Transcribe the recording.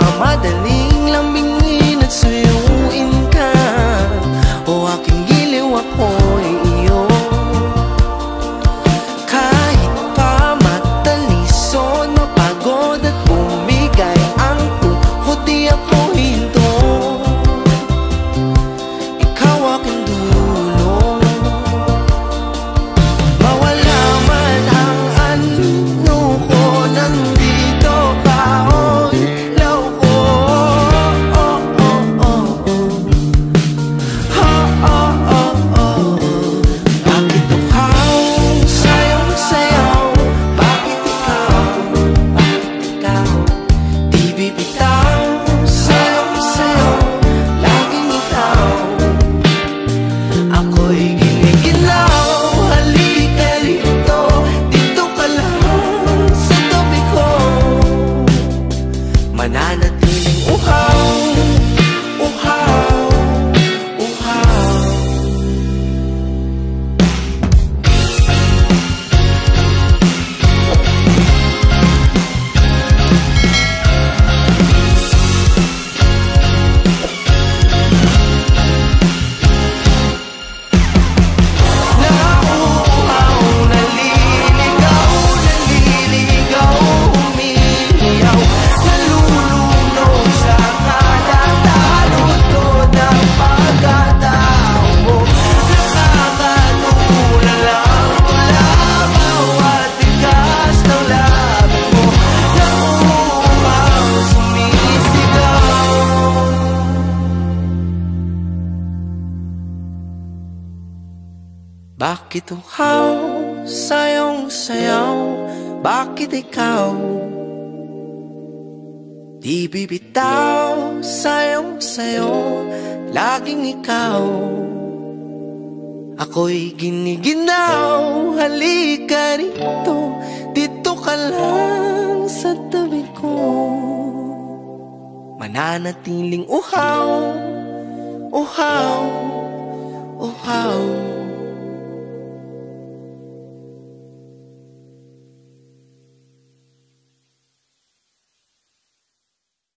Pagmamadaling lambing nanatiling uhaw. Bakit uhaw sayong sayaw? Bakit ikaw? Di bibitaw sayong sayo, laging ikaw. Ako'y giniginaw, halika rito, dito ka lang sa tabi ko. Mananatiling uhaw, uhaw, uhaw.